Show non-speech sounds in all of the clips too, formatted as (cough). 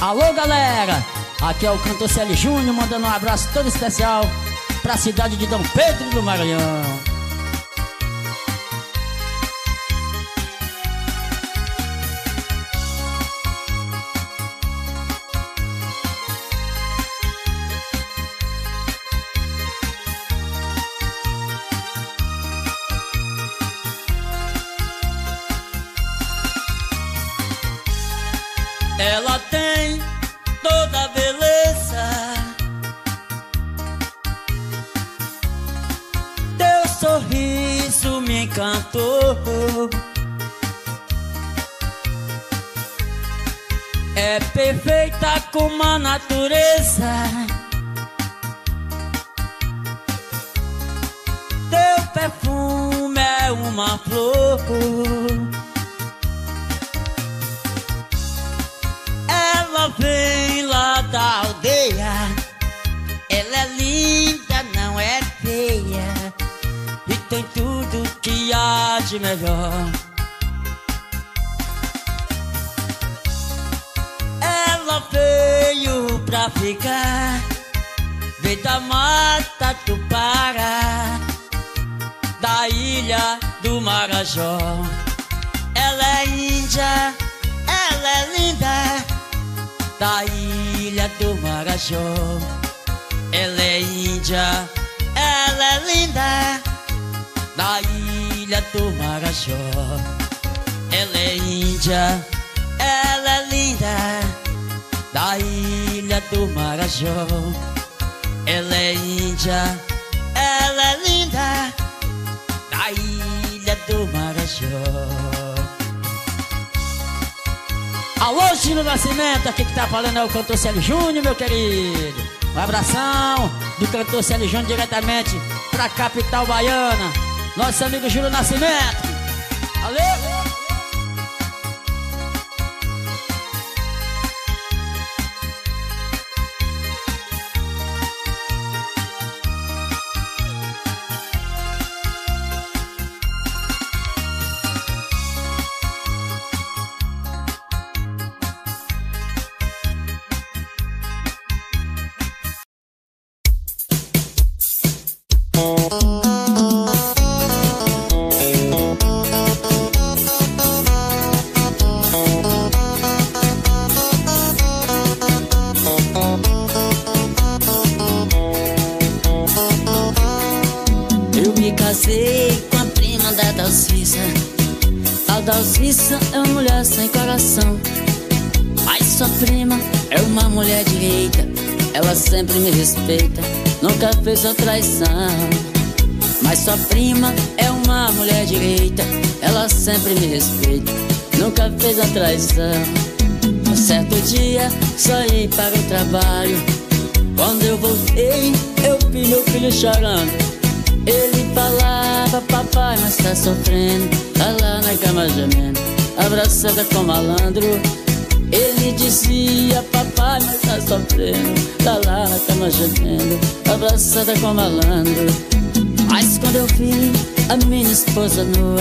Alô, galera! Aqui é o cantor Célio Júnior mandando um abraço todo especial para a cidade de Dom Pedro do Maranhão. Tem toda a beleza. Teu sorriso me encantou. É perfeita como a natureza. Teu perfume é uma flor. De melhor. Ela veio pra ficar. Veio da mata do Pará. Da ilha do Marajó. Ela é índia, ela é linda da ilha do Marajó. Ela é índia, do Marajó. Ela é índia, ela é linda, da ilha do Marajó. Ela é índia, ela é linda, da ilha do Marajó. Alô, Gino Nascimento, aqui que tá falando é o cantor Célio Júnior, meu querido. Um abração do cantor Célio Júnior diretamente pra capital baiana. Nosso amigo Júlio Nascimento. Valeu! Sempre me respeita, nunca fez a traição. Mas sua prima é uma mulher direita. Ela sempre me respeita, nunca fez a traição. Um certo dia saí para o trabalho. Quando eu voltei, eu vi meu filho chorando. Ele falava, papai, mas tá sofrendo Tá lá na cama gemendo Abraçada com malandro Ele dizia, papai, mas tá sofrendo Tá lá na cama gemendo Abraçada com malandro. Mas quando eu vi a minha esposa nua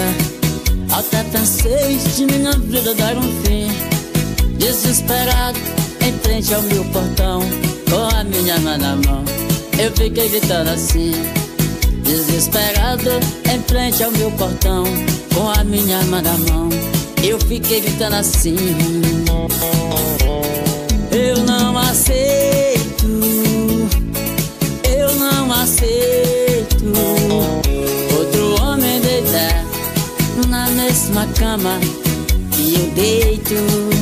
Até pensei de minha vida dar um fim Desesperado, em frente ao meu portão Com a minha mão na mão Eu fiquei gritando assim. Desesperado, em frente ao meu portão Com a minha arma na mão Eu fiquei gritando assim Eu não aceito. Eu não aceito. Outro homem deitar Na mesma cama Que eu deito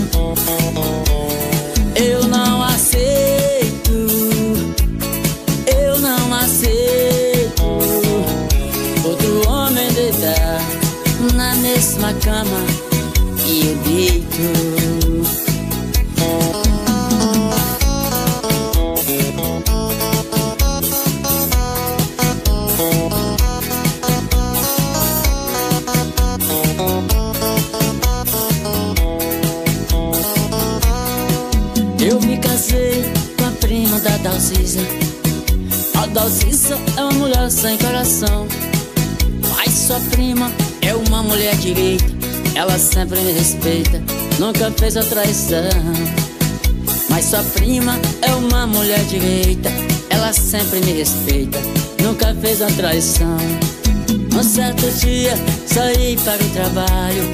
com a prima da Dalcisa A Dalcisa é uma mulher sem coração Mas sua prima é uma mulher direita Ela sempre me respeita Nunca fez a traição Mas sua prima é uma mulher direita, ela sempre me respeita, nunca fez uma traição. Um certo dia saí para o trabalho,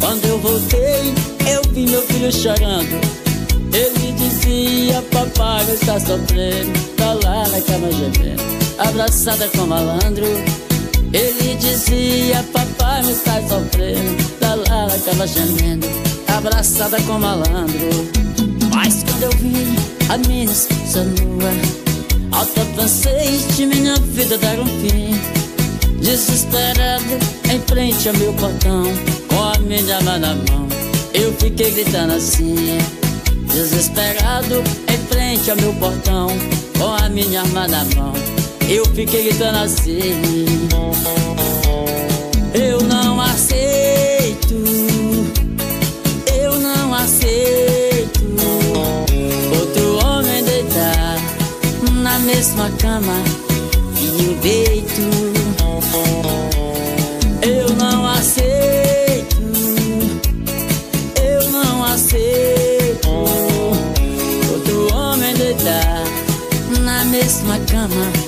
quando eu voltei eu vi meu filho chorando. Ele dizia, papai está sofrendo, tá lá na cama gemendo, abraçada com malandro. Ele dizia, papai me está sofrendo. Tá lá na cama gemendo Abraçada com malandro. Mas quando eu vi a minha nua Alta francês de minha vida dar um fim. Desesperado em frente ao meu portão Com a minha mão na mão Eu fiquei gritando assim Desesperado em frente ao meu portão Com a minha arma na mão eu fiquei gritando assim. Eu não aceito Eu não aceito Outro homem deitar Na mesma cama E eu deito Eu não aceito mesma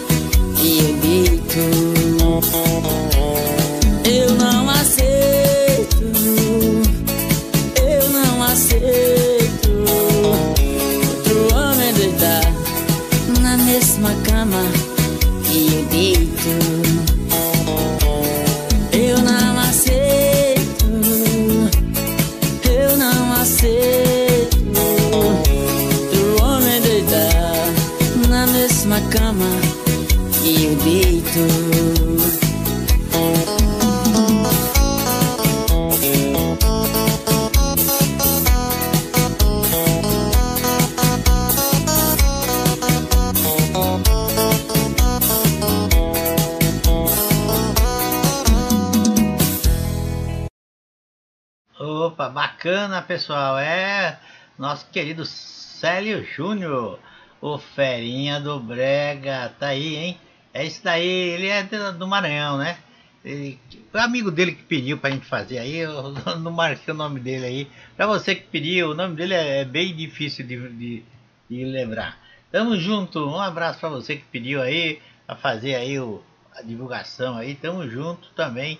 bacana pessoal, é nosso querido Célio Júnior, o ferinha do Brega, tá aí, hein? É isso daí, ele é do Maranhão, né? Ele, foi amigo dele que pediu pra gente fazer aí, eu (laughs) não marquei o nome dele aí. Pra você que pediu, o nome dele é, é bem difícil de, de, de lembrar. Tamo junto, um abraço pra você que pediu aí, pra fazer aí o, a divulgação aí. Tamo junto também.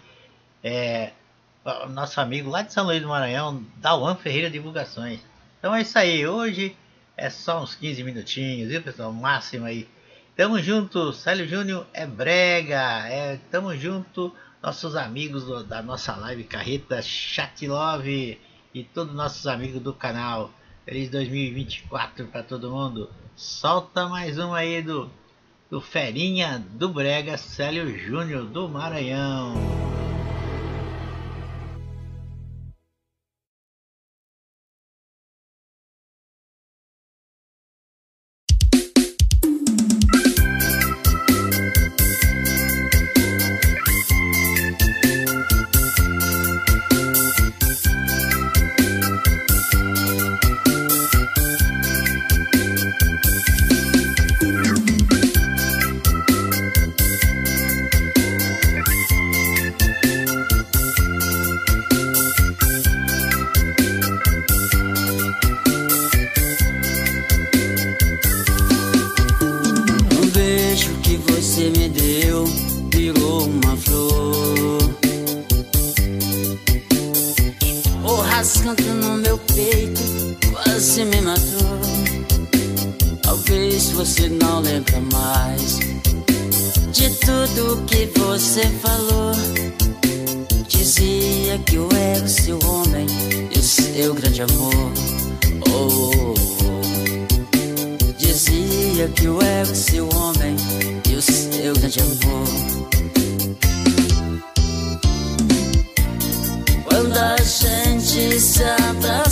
É, nosso amigo lá de São Luís do Maranhão, Dauan Ferreira Divulgações. Então é isso aí, hoje é só uns 15 minutinhos, viu pessoal? Máximo aí. Tamo junto, Célio Júnior é brega, é, tamo junto, nossos amigos do, da nossa live Carreta Chat Love e todos nossos amigos do canal. Feliz 2024 para todo mundo. Solta mais um aí do, do Ferinha do Brega Célio Júnior do Maranhão. você não lembra mais de tudo que você falou. Dizia que eu era o seu homem e o seu grande amor. Oh, oh, oh. Dizia que eu era o seu homem e o seu grande amor. Quando a gente se abraça.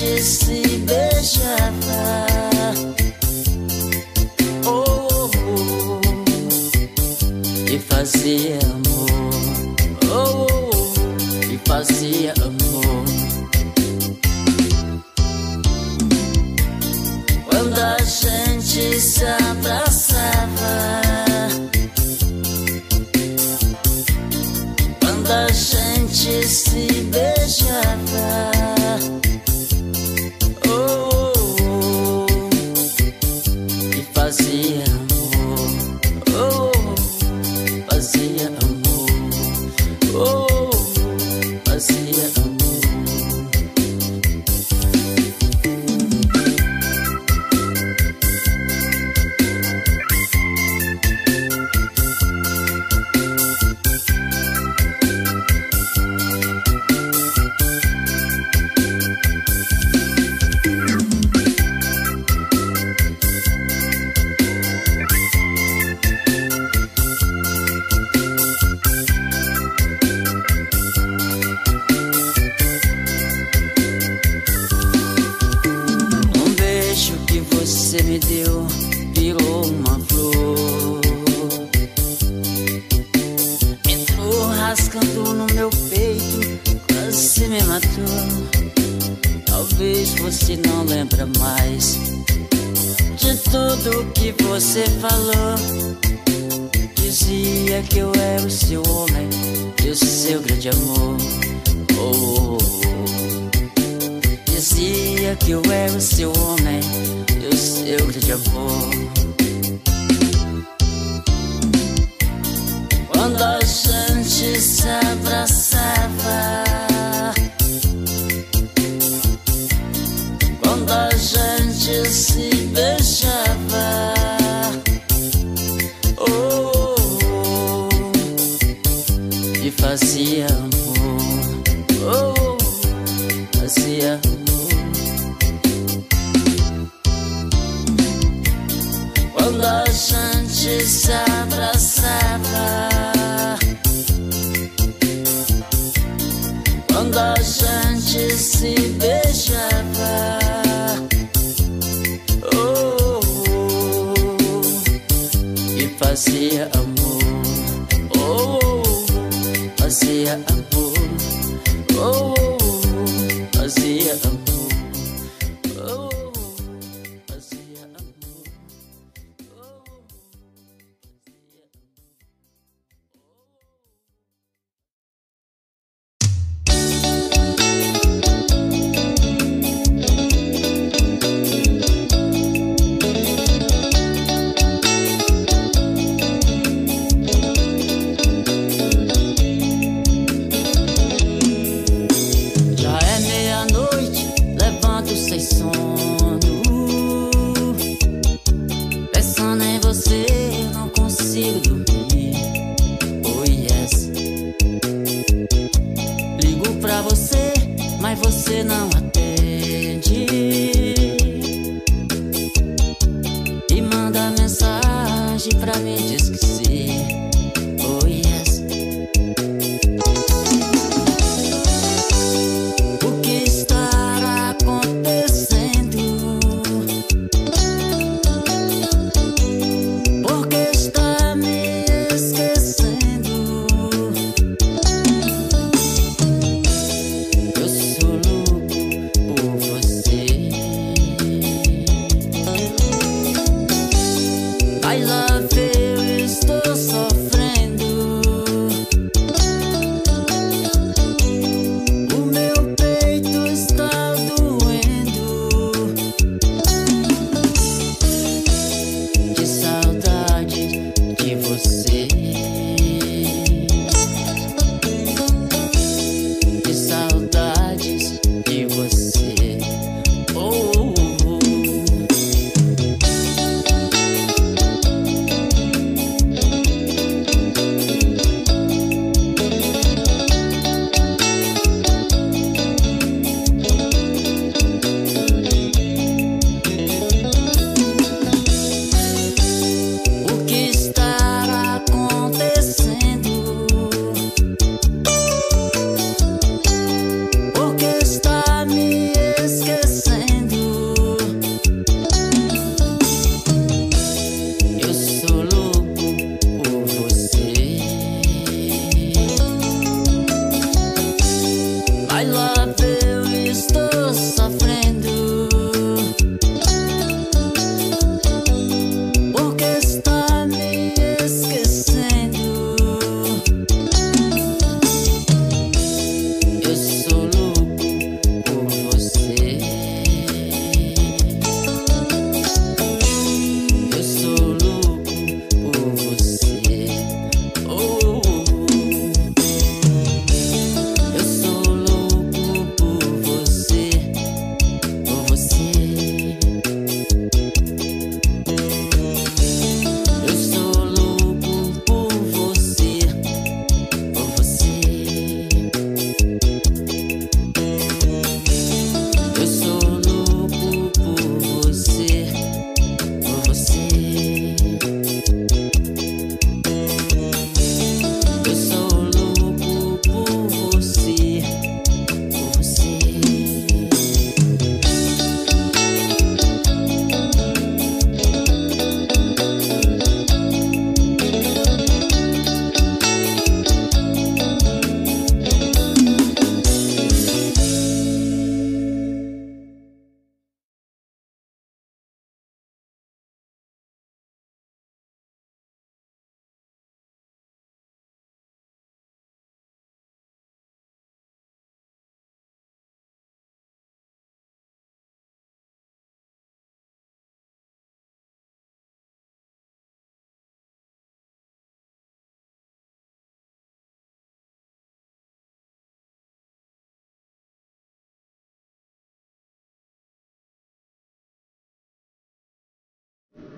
se beijava. Tá? Oh, oh, oh. E fazia você falou. Dizia que eu era o seu homem e o seu grande amor. Oh, oh, oh. Dizia que eu era o seu homem e o seu grande amor. Quando a gente se fazia amor. Oh, fazia amor. Quando a gente se abraçava, quando a gente se beijava, oh, oh, oh, e fazia amor, oh, fazia amor, oh, oh, oh,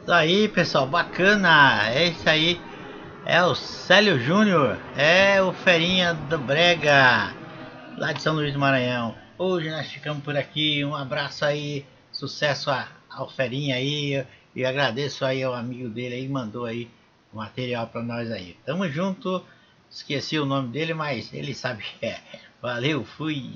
Isso aí, pessoal, bacana. É isso aí. É o Célio Júnior, é o Ferinha do Brega, lá de São Luís do Maranhão. Hoje nós ficamos por aqui. Um abraço aí, sucesso ao Ferinha aí. E agradeço aí ao amigo dele aí, mandou aí o material para nós aí. Tamo junto. Esqueci o nome dele, mas ele sabe que é. Valeu, fui.